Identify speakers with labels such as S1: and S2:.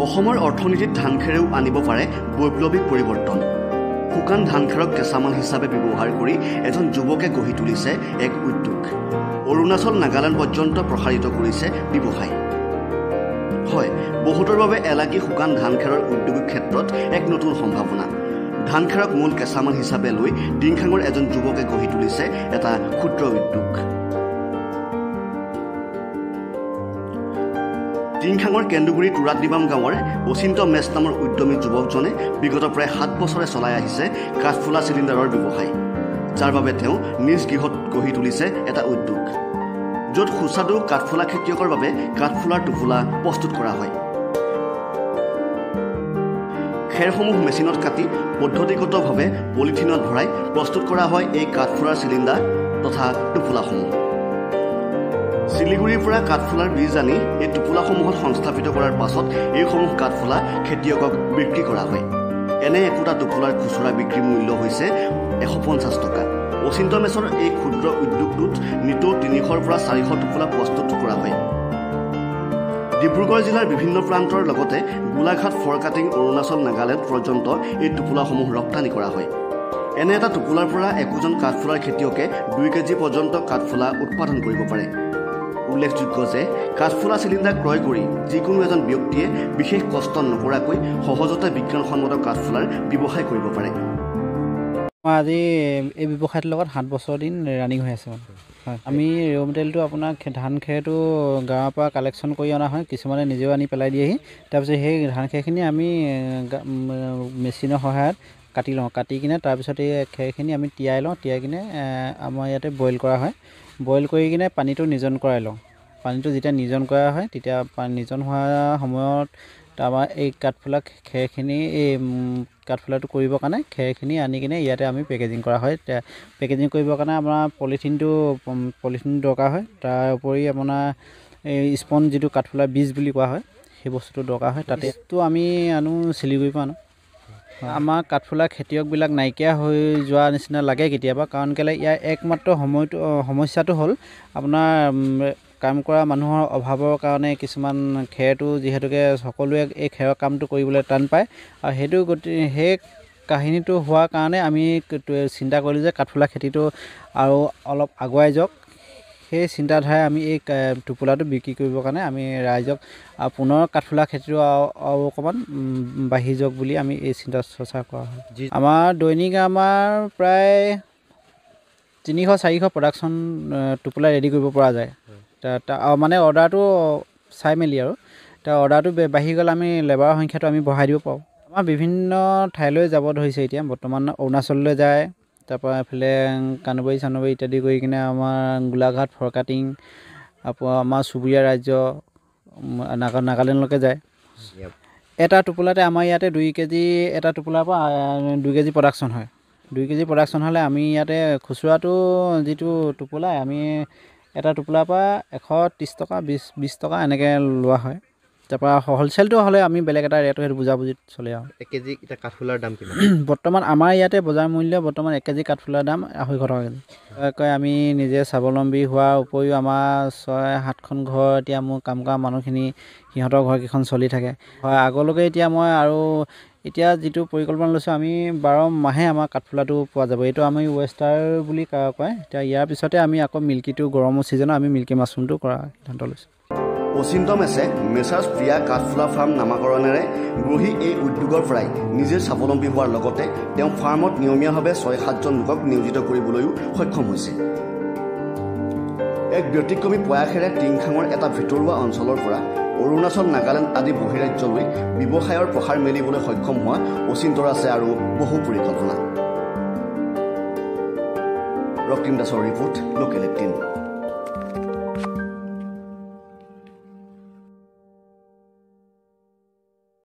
S1: অসমৰ অৰ্থনীতিত ধান খেৰেও আনিব পাৰে বৈপ্লৱিক পৰিৱৰ্তন। শুকান ধান খেৰক কেঁচামাল হিচাপে ব্যৱহাৰ কৰি এজন যুৱকে গঢ়ি তুলিছে এক উদ্যোগ। অৰুণাচল নাগালেণ্ড পৰ্যন্ত প্ৰসাৰিত কৰিছে ব্যৱসায়। হয় বহুতৰ বাবে এলাগী শুকান ধান খেৰৰ উদ্যোগিক ক্ষেত্ৰত এক নতুন সম্ভাৱনা। ধান খেৰক মূল কেঁচামাল হিচাপে লৈ টিংখাঙৰ এজন যুৱকে গঢ়ি তুলিছে এটা ক্ষুদ্ৰ উদ্যোগ। টিংখাঙৰ কেন্দুগুৰি তুৰাতনিবাম গাঁৱৰ অচিন্ত মেচ নামৰ উদ্যমী যুৱকজনে বিগত প্ৰায় সাত বছৰে চলাই আহিছে কাঠফুলা চিলিণ্ডাৰৰ ব্যৱসায় যাৰ বাবে তেওঁ নিজ গৃহত গঢ়ি তুলিছে এটা উদ্যোগ য'ত সুস্বাদু কাঠফুলা খেতিয়কৰ বাবে কাঠফুলাৰ টোপোলা প্ৰস্তুত কৰা হয়। খেৰসমূহ মেচিনত কাটি পদ্ধতিগতভাৱে পলিথিনত ভৰাই প্ৰস্তুত কৰা হয় এই কাঠফুলাৰ চিলিণ্ডাৰ তথা টোপোলাসমূহ। শিলিগুৰিৰ পৰা কাঠফুলাৰ বীজ আনি এই টোপোলাসমূহত সংস্থাপিত কৰাৰ পাছত এইসমূহ কাঠফুলা খেতিয়কক বিক্ৰী কৰা হয়। এনে একোটা টোপোলাৰ খুচুৰা বিক্ৰী মূল্য হৈছে এশ পঞ্চাছ টকা। অচিন্ত মেচৰ এই ক্ষুদ্ৰ উদ্যোগটোত নিতৌ তিনিশৰ পৰা চাৰিশ টোপোলা প্ৰস্তুত কৰা হয়। ডিব্ৰুগড় জিলাৰ বিভিন্ন প্ৰান্তৰ লগতে গোলাঘাট ফৰকাটিং অৰুণাচল নাগালেণ্ড পৰ্যন্ত এই টোপোলাসমূহ ৰপ্তানি কৰা হয়। এনে এটা টোপোলাৰ পৰা একোজন কাঠফুলাৰ খেতিয়কে দুই কেজি পৰ্যন্ত কাঠফুলা উৎপাদন কৰিব পাৰে। উল্লেখযোগ্য যে কাঠফুলা চিলিণ্ডাৰ ক্ৰয় কৰি যিকোনো এজন ব্যক্তিয়ে বিশেষ কষ্ট নকৰাকৈ সহজতে বিজ্ঞানসন্মত কাঠফুলাৰ ব্যৱসায় কৰিব পাৰে।
S2: মই আজি এই ব্যৱসায়টোৰ লগত সাত বছৰ দিন ৰানিং হৈ আছে মানে। হয়। আমি ৰ' মেটেৰিয়েলটো আপোনাৰ ধান খেৰটো গাঁৱৰ পৰা কালেকশ্যন কৰি অনা হয় কিছুমানে নিজেও আনি পেলাই দিয়েহি। তাৰপিছত সেই ধান খেৰখিনি আমি মেচিনৰ সহায়ত কাটি লওঁ। কাটি কিনে তাৰপিছত এই খেৰখিনি আমি তিয়াই লওঁ। তিয়াই কিনে আমাৰ ইয়াতে বইল কৰা হয়। বইল কৰি কিনে পানীটো নিজন কৰাই লওঁ। পানীটো যেতিয়া নিজন কৰা হয় তেতিয়া নিজন হোৱা সময়ত তাৰপৰা এই কাঠফুলা খেৰখিনি এই কাঠফুলাটো কৰিবৰ কাৰণে খেৰখিনি আনি কিনে ইয়াতে আমি পেকেজিং কৰা হয়। পেকেজিং কৰিবৰ কাৰণে আপোনাৰ পলিথিনটো পলিথিন দৰকাৰ হয়। তাৰ উপৰি আপোনাৰ এই স্পন যিটো কাঠফুলাৰ বীজ বুলি কোৱা হয় সেই বস্তুটো দৰকাৰ হয়। তাতেতো আমি আনো শিলিগুৰিৰ পৰা আনো। আমাৰ কাঠফুলা খেতিয়কবিলাক নাইকিয়া হৈ যোৱা নিচিনা লাগে কেতিয়াবা কাৰণ কেলৈ ইয়াৰ একমাত্ৰ সময়টো সমস্যাটো হ'ল আপোনাৰ কাম কৰা মানুহৰ অভাৱৰ কাৰণে কিছুমান খেৰটো যিহেতুকে সকলোৱে এই খেৰৰ কামটো কৰিবলৈ টান পায়। আৰু সেইটো গতি সেই কাহিনীটো হোৱাৰ কাৰণে আমি চিন্তা কৰিলোঁ যে কাঠফুলা খেতিটো আৰু অলপ আগুৱাই যাওক। সেই চিন্তাধাৰাই আমি এই টোপোলাটো বিক্ৰী কৰিবৰ কাৰণে আমি ৰাইজক পুনৰ কাঠফুলা খেতিটো আৰু অকণমান বাঢ়ি যাওক বুলি আমি এই চিন্তা চৰ্চা কৰা হয়। আমাৰ দৈনিক আমাৰ প্ৰায় তিনিশ চাৰিশ প্ৰডাকশ্যন টোপোলা ৰেডি কৰিব পৰা যায়। মানে অৰ্ডাৰটো চাই মেলি আৰু। তাৰ অৰ্ডাৰটো বাঢ়ি গ'লে আমি লেবাৰৰ সংখ্যাটো আমি বঢ়াই দিব পাৰোঁ। আমাৰ বিভিন্ন ঠাইলৈ যাব ধৰিছে এতিয়া বৰ্তমান অৰুণাচললৈ যায়। তাৰপৰা এইফালে কানুবাৰী চানুবাৰী ইত্যাদি কৰি কিনে আমাৰ গোলাঘাট ফৰকাটিং আকৌ আমাৰ চুবুৰীয়া ৰাজ্য নাগা নাগালেণ্ডলৈকে যায়। এটা টোপোলাতে আমাৰ ইয়াতে দুই কেজি এটা টোপোলাৰ পৰা দুই কেজি প্ৰডাকশ্যন হয়। দুই কেজি প্ৰডাকশ্যন হ'লে আমি ইয়াতে খুচুৰাটো যিটো টোপোলা আমি এটা টোপোলাৰ পৰা এশ ত্ৰিছ টকা বিছ বিছ টকা এনেকৈ লোৱা হয়। তাৰপৰা হ'লচেলটো হ'লে আমি বেলেগ এটা ৰেট সেইটো বুজাবুজিত চলে আৰু।
S3: এক কেজি এতিয়া কাঠফুলাৰ দাম কিমান?
S2: বৰ্তমান আমাৰ ইয়াতে বজাৰ মূল্য বৰ্তমান এক কেজি কাঠফুলাৰ দাম আঢ়ৈশ টকা কেজি। কয় আমি নিজে স্বাৱলম্বী হোৱাৰ উপৰিও আমাৰ ছয় সাতখন ঘৰ এতিয়া মোৰ কাম কৰা মানুহখিনি সিহঁতৰ ঘৰকেইখন চলি থাকে। হয় আগলৈকে এতিয়া মই আৰু এতিয়া যিটো পৰিকল্পনা লৈছোঁ আমি বাৰ মাহে আমাৰ কাঠফুলাটো পোৱা যাব। এইটো আমি ৱেষ্টাৰ বুলি কয়। এতিয়া ইয়াৰ পিছতে আমি আকৌ মিল্কীটো গৰমৰ ছিজনত আমি মিল্কী মাছৰুমটো কৰা সিদ্ধান্ত লৈছোঁ।
S1: অচিন্ত মেছে মেচাৰ্ছ প্ৰিয়া কাঠফুলা ফাৰ্ম নামাকৰণেৰে গঢ়ি এই উদ্যোগৰ পৰাই নিজে স্বাৱলম্বী হোৱাৰ লগতে তেওঁ ফাৰ্মত নিয়মীয়াভাৱে ছয় সাতজন লোকক নিয়োজিত কৰিবলৈও সক্ষম হৈছে। এক ব্যতিক্ৰমী প্ৰয়াসেৰে টিংখাঙৰ এটা ভিতৰুৱা অঞ্চলৰ পৰা অৰুণাচল নাগালেণ্ড আদি বহিৰাজ্যলৈ ব্যৱসায়ৰ প্ৰসাৰ মেলিবলৈ সক্ষম হোৱা অচিন্তৰ আছে আৰু বহু পৰিকল্পনা। ৰক্তিম দাসৰ ৰিপৰ্ট লোকেল এইটিন